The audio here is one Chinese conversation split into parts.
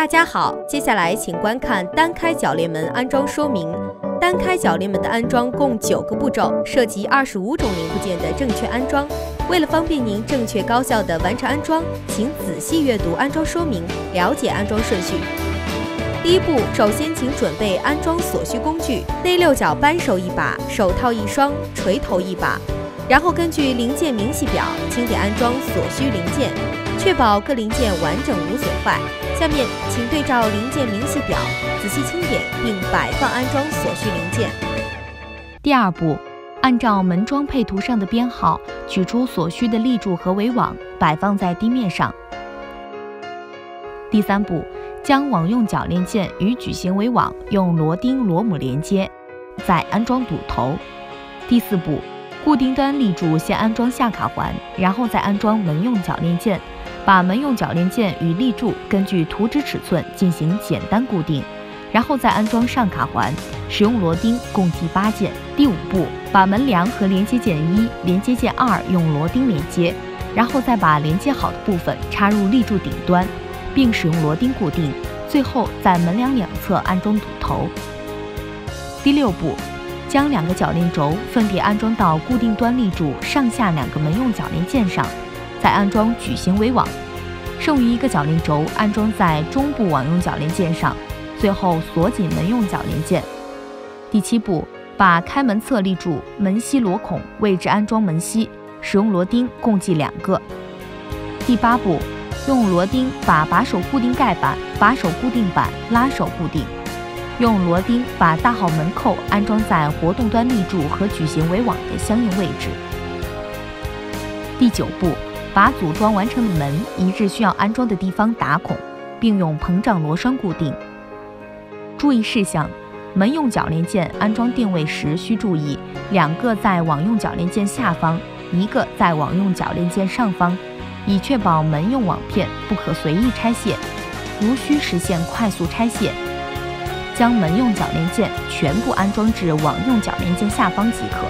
大家好，接下来请观看单开铰链门安装说明。单开铰链门的安装共九个步骤，涉及二十五种零部件的正确安装。为了方便您正确高效的完成安装，请仔细阅读安装说明，了解安装顺序。第一步，首先请准备安装所需工具：内六角扳手一把，手套一双，锤头一把。然后根据零件明细表清点安装所需零件，确保各零件完整无损坏。下面请对照零件明细表，仔细清点并摆放安装所需零件。第二步，按照门装配图上的编号，取出所需的立柱和围网，摆放在地面上。第三步，将网用铰链件与矩形围网用螺钉、螺母连接，再安装堵头。第四步，固定端立柱先安装下卡环，然后再安装门用铰链件。把门用铰链件与立柱根据图纸尺寸进行简单固定，然后再安装上卡环，使用螺钉共计八件。第五步，把门梁和连接件一、连接件二用螺钉连接，然后再把连接好的部分插入立柱顶端，并使用螺钉固定。最后在门梁两侧安装堵头。第六步，将两个铰链轴分别安装到固定端立柱上下两个门用铰链件上。再安装矩形围网，剩余一个铰链轴安装在中部网用铰链件上，最后锁紧门用铰链件。第七步，把开门侧立柱门吸螺孔位置安装门吸，使用螺钉共计两个。第八步，用螺钉把把手固定盖板、把手固定板、拉手固定，用螺钉把大号门扣安装在活动端立柱和矩形围网的相应位置。第九步。把组装完成的门移至需要安装的地方打孔，并用膨胀螺栓固定。注意事项：门用铰链件安装定位时需注意，两个在网用铰链件下方，一个在网用铰链件上方，以确保门用网片不可随意拆卸。如需实现快速拆卸，将门用铰链件全部安装至网用铰链件下方即可。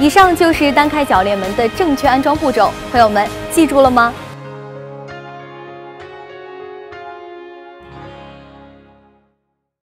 以上就是单开铰链门的正确安装步骤，朋友们记住了吗？